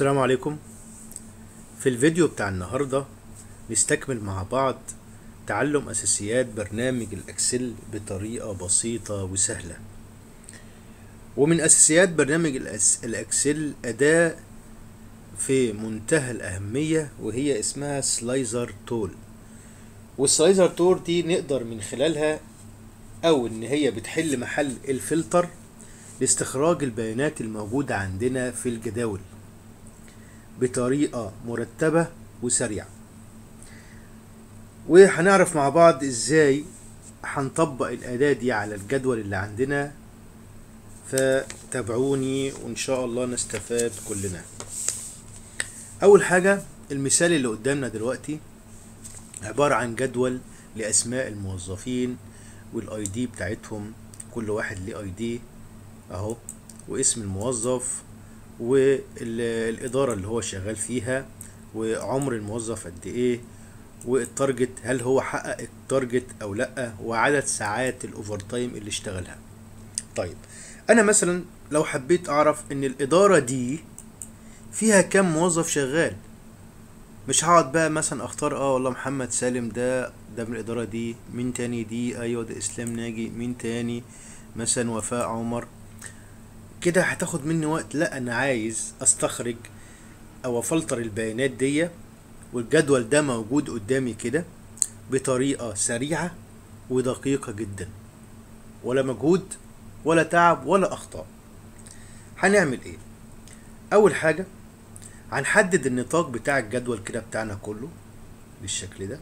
السلام عليكم. في الفيديو بتاع النهاردة نستكمل مع بعض تعلم أساسيات برنامج ال Excel بطريقة بسيطة وسهلة. ومن أساسيات برنامج ال Excel أداة في منتهى الأهمية وهي اسمها slicer tool. وال slicer tool دي نقدر من خلالها أو إن هي بتحل محل الفلتر لاستخراج البيانات الموجودة عندنا في الجداول. بطريقة مرتبة وسريعة. وهنعرف مع بعض إزاي هنطبق الأداة دي على الجدول اللي عندنا. فتابعوني وإن شاء الله نستفاد كلنا. أول حاجة المثال اللي قدامنا دلوقتي عبارة عن جدول لأسماء الموظفين وال ID بتاعتهم. كل واحد ليه ID أهو واسم الموظف والإدارة اللي هو شغال فيها وعمر الموظف قد إيه وال target هل هو حقق ال target أو لأ وعدد ساعات ال overtime اللي اشتغلها. طيب أنا مثلا لو حبيت أعرف إن الإدارة دي فيها كام موظف شغال مش هقعد بقى مثلا أختار آه والله محمد سالم ده ده من الإدارة دي مين تاني دي؟ أيوه ده إسلام ناجي مين تاني؟ مثلا وفاء عمر. كده هتاخد مني وقت. لا أنا عايز أستخرج أو أفلتر البيانات دي والجدول ده موجود قدامي كده بطريقة سريعة ودقيقة جدا. ولا مجهود ولا تعب ولا أخطاء. هنعمل إيه؟ أول حاجة هنحدد النطاق بتاع الجدول كده بتاعنا كله بالشكل ده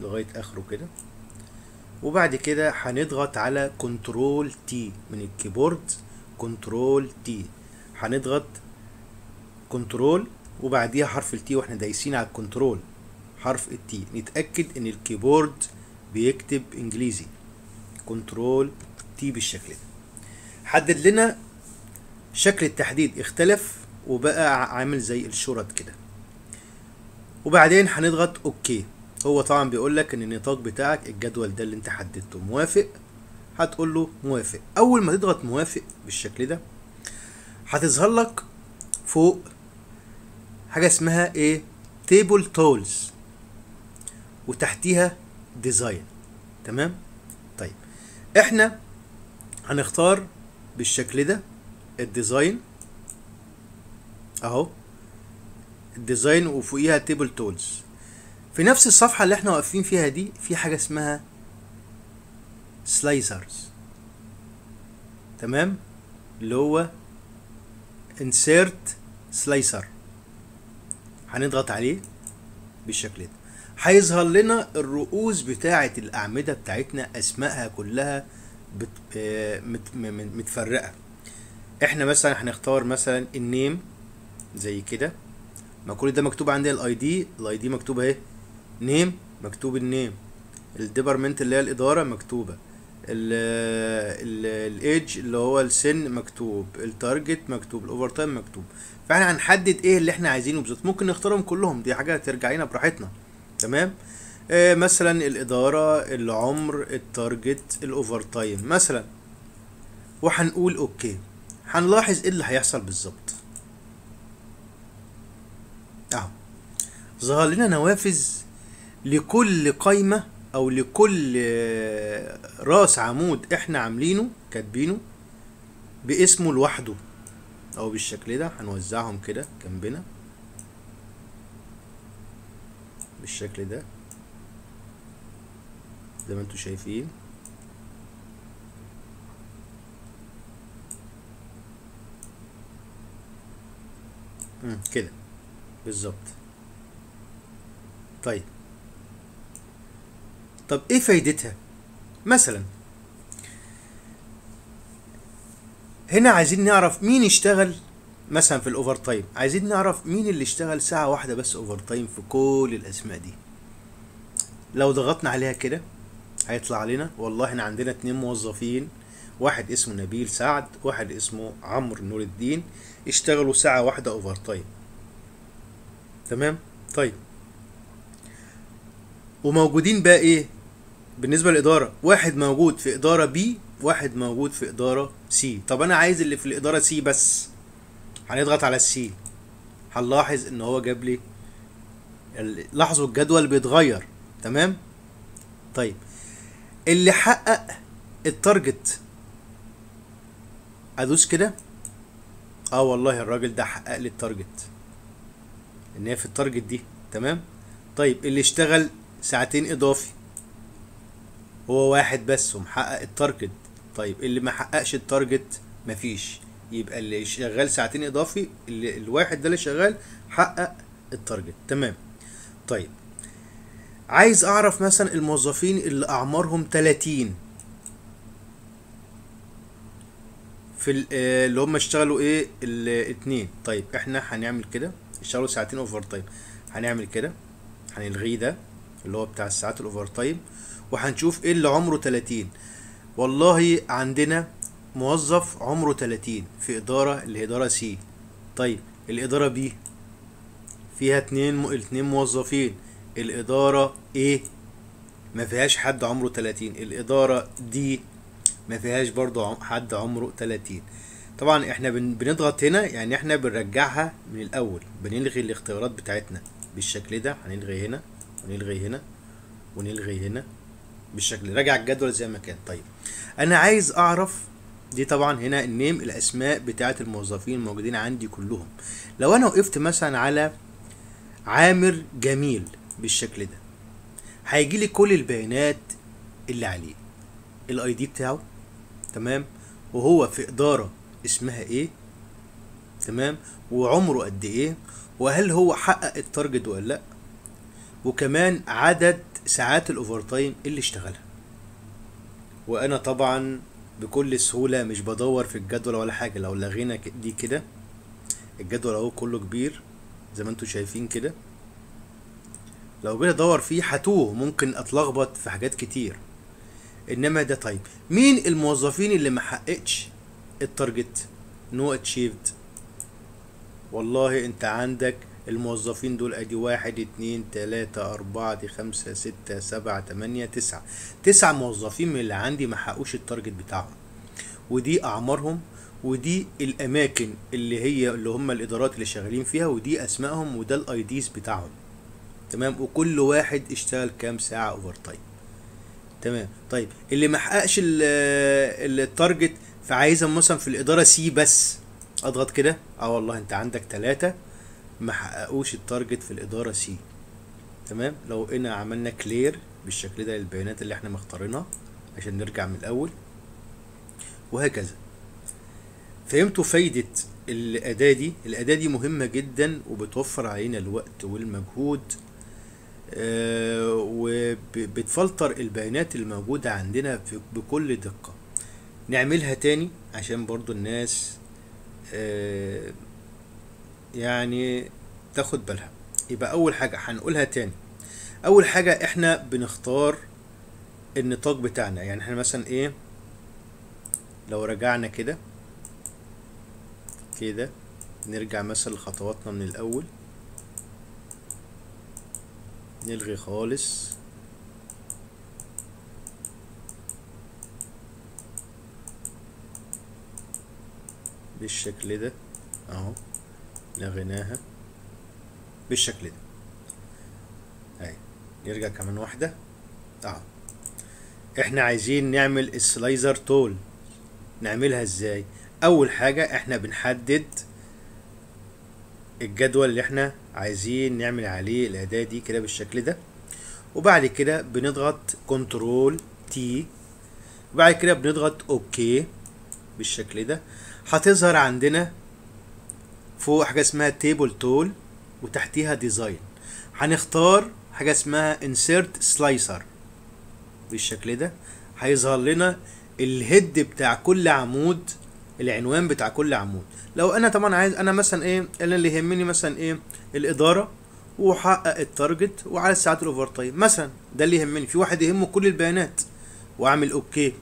لغاية آخره كده. وبعد كده هنضغط على control T من ال keyboard control T هنضغط control وبعديها حرف ال T وإحنا دايسين على ال control حرف ال T نتأكد إن ال keyboard بيكتب إنجليزي. control T بالشكل ده. حدد لنا شكل التحديد. اختلف وبقى عامل زي الشرط كده. وبعدين هنضغط OK هو طبعا بيقول لك إن النطاق بتاعك الجدول ده اللي أنت حددته موافق هتقول له موافق. أول ما تضغط موافق بالشكل ده هتظهر لك فوق حاجة اسمها إيه؟ table tools وتحتيها design تمام؟ طيب. إحنا هنختار بالشكل ده ال design أهو. ال design وفوقيها table tools في نفس الصفحة اللي إحنا واقفين فيها دي في حاجة اسمها slicers تمام؟ اللي هو insert slicer. هنضغط عليه بالشكل ده. هيظهر لنا الرؤوس بتاعة الأعمدة بتاعتنا أسمائها كلها. آه، مت... م- متفرقة. إحنا مثلا هنختار مثلا ال name زي كده. ما كل ده مكتوب عندي ال ID ال ID مكتوب اهي name مكتوب ال name. ال department اللي هي الإدارة مكتوبة. الإيدج اللي هو السن مكتوب. ال target مكتوب. ال overtime مكتوب. فإحنا هنحدد إيه اللي إحنا عايزينه بالظبط ممكن نختارهم كلهم. دي حاجة ترجع لنا براحتنا. تمام؟ آه مثلا الإدارة العمر ال target ال overtime مثلا وهنقول OK. هنلاحظ إيه اللي هيحصل بالظبط. أهو. ظهر لنا نوافذ لكل قايمة أو لكل آه، راس عمود إحنا عاملينه كاتبينه باسمه لوحده. أو بالشكل ده هنوزعهم كده جنبنا. بالشكل ده. زي ما أنتم شايفين. كده. بالظبط. طيب. طب إيه فايدتها؟ مثلا هنا عايزين نعرف مين اشتغل مثلا في ال overtime عايزين نعرف مين اللي اشتغل ساعة واحدة بس overtime في كل الأسماء دي. لو ضغطنا عليها كده هيطلع لنا والله إحنا عندنا اتنين موظفين واحد اسمه نبيل سعد واحد اسمه عمرو نور الدين اشتغلوا ساعة واحدة overtime تمام؟ طيب. وموجودين بقى إيه؟ بالنسبة للإدارة واحد موجود في إدارة B واحد موجود في إدارة C. طب أنا عايز اللي في الإدارة C بس. هنضغط على ال C. هنلاحظ إن هو جاب لي لاحظوا الجدول بيتغير. تمام؟ طيب. اللي حقق ال target. أدوس كده. آه والله الراجل ده حقق لي ال target. إن هي في ال target دي. تمام؟ طيب. اللي اشتغل ساعتين إضافي. هو واحد بس ومحقق ال target طيب اللي ما حققش ال target مفيش. يبقى اللي شغال ساعتين إضافي اللي الواحد ده اللي شغال حقق ال target تمام. طيب. عايز أعرف مثلا الموظفين اللي أعمارهم 30 في آه، اللي هم اشتغلوا إيه؟ الاثنين طيب إحنا هنعمل كده. اشتغلوا ساعتين overtime هنعمل كده. هنلغيه ده اللي هو بتاع الساعات ال overtime وهنشوف إيه اللي عمره 30 والله عندنا موظف عمره 30 في هي إدارة C طيب الإدارة B فيها اتنين. اتنين موظفين. الإدارة A ما فيهاش حد عمره 30 الإدارة D ما فيهاش برضو حد عمره 30 طبعا إحنا بن... بنضغط هنا يعني إحنا بنرجعها من الأول. بنلغي الاختيارات بتاعتنا بالشكل ده. هنلغي هنا ونلغي هنا ونلغي هنا. بالشكل راجع الجدول زي ما كان. طيب أنا عايز أعرف دي طبعا هنا النيم الأسماء بتاعة الموظفين الموجودين عندي كلهم. لو أنا وقفت مثلا على عامر جميل بالشكل ده هيجي لي كل البيانات اللي عليه. الاي دي بتاعه تمام؟ وهو في إدارة اسمها إيه تمام؟ وعمره قد إيه وهل هو حقق ال target ولا لأ؟ وكمان عدد ساعات ال overtime اللي اشتغلها. وأنا طبعا بكل سهولة مش بدور في الجدول ولا حاجة. لو لغينا دي كده الجدول أهو كله كبير زي ما أنتم شايفين كده. لو جيت أدور فيه هتوه ممكن أتلخبط في حاجات كتير. إنما ده طيب مين الموظفين اللي ما حققش ال target not achieved والله أنت عندك الموظفين دول ادي واحد اتنين تلاتة اربعة دي خمسة ستة سبعة تمانية تسعة. تسع موظفين من اللي عندي ما حققوش ال target بتاعهم. ودي أعمارهم ودي الأماكن اللي هي اللي هم الإدارات اللي شغالين فيها ودي أسمائهم وده ال IDs بتاعهم. تمام؟ وكل واحد اشتغل كام ساعة overtime تمام؟ طيب اللي ما حققش ال- ال- ال target فعايزهم مثلا في الإدارة C بس. أضغط كده؟ آه والله أنت عندك ثلاثة ما حققوش ال target في الإدارة C تمام؟ لو هنا عملنا clear بالشكل ده للبيانات اللي إحنا مختارينها عشان نرجع من الأول وهكذا. فهمتوا فايدة الأداة دي؟ الأداة دي مهمة جدا وبتوفر علينا الوقت والمجهود آه، وبتفلتر البيانات الموجودة عندنا بكل دقة. نعملها تاني عشان برضو الناس آه، يعني تاخد بالها. يبقى أول حاجة هنقولها تاني. أول حاجة إحنا بنختار النطاق بتاعنا. يعني إحنا مثلا إيه؟ لو رجعنا كده كده نرجع مثلا لخطواتنا من الأول. نلغي خالص. بالشكل ده أهو. لغيناها بالشكل ده. اهي نرجع كمان واحدة. اهو إحنا عايزين نعمل السلايزر تول نعملها إزاي؟ أول حاجة إحنا بنحدد الجدول اللي إحنا عايزين نعمل عليه الأداة دي كده بالشكل ده. وبعد كده بنضغط control T وبعد كده بنضغط okay بالشكل ده. هتظهر عندنا فوق حاجة اسمها table tool وتحتيها design هنختار حاجة اسمها insert slicer. بالشكل ده هيظهر لنا ال head بتاع كل عمود العنوان بتاع كل عمود. لو أنا طبعا عايز أنا مثلا إيه أنا اللي يهمني مثلا إيه الإدارة وحقق ال target وعلى الساعات ال overtime مثلا ده اللي يهمني. في واحد يهمه كل البيانات. وأعمل okay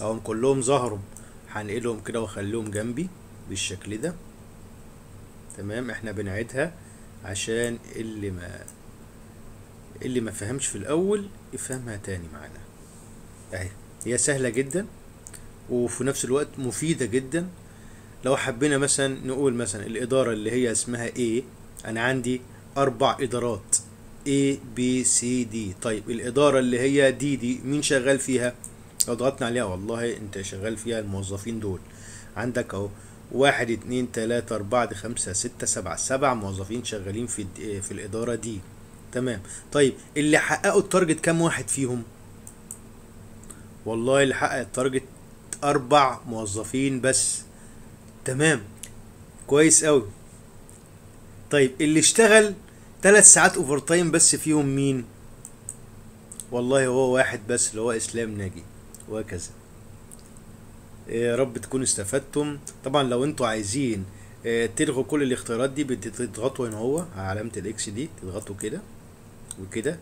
أهم كلهم ظهروا هنقلهم كده وأخليهم جنبي. بالشكل ده. تمام؟ إحنا بنعيدها عشان اللي ما اللي ما فهمش في الأول يفهمها تاني معانا. اهي هي سهلة جدا وفي نفس الوقت مفيدة جدا. لو حبينا مثلا نقول مثلا الإدارة اللي هي اسمها A أنا عندي أربع إدارات A B C D. طيب الإدارة اللي هي D دي مين شغال فيها؟ لو ضغطنا عليها والله أنت شغال فيها الموظفين دول. عندك أهو واحد اتنين تلاتة أربعة دي خمسة ستة سبعة سبع موظفين شغالين في في الإدارة دي. تمام. طيب اللي حققوا ال target كام واحد فيهم؟ والله اللي حقق ال target أربع موظفين بس. تمام. كويس أوي. طيب اللي اشتغل ثلاث ساعات overtime بس فيهم مين؟ والله هو واحد بس اللي هو إسلام ناجي. وهكذا. يا رب تكونوا استفدتم. طبعا لو أنتوا عايزين آه، تلغوا كل الاختيارات دي بتضغطوا هنا هو علامة الاكس دي تضغطوا كده وكده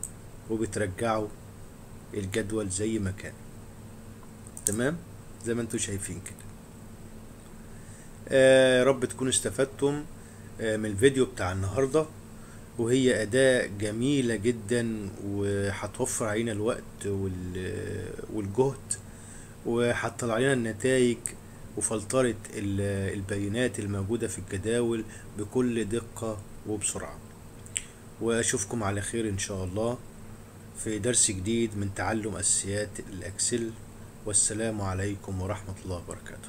وبترجعوا الجدول زي ما كان. تمام؟ زي ما أنتوا شايفين كده. آه، رب تكونوا استفدتم آه، من الفيديو بتاع النهارده. وهي أداة جميلة جدا وهتوفر علينا الوقت وال- والجهد. وهتطلع لنا النتائج وفلترة ال- البيانات الموجودة في الجداول بكل دقة وبسرعة. وأشوفكم على خير إن شاء الله في درس جديد من تعلم أساسيات الأكسل. والسلام عليكم ورحمة الله وبركاته.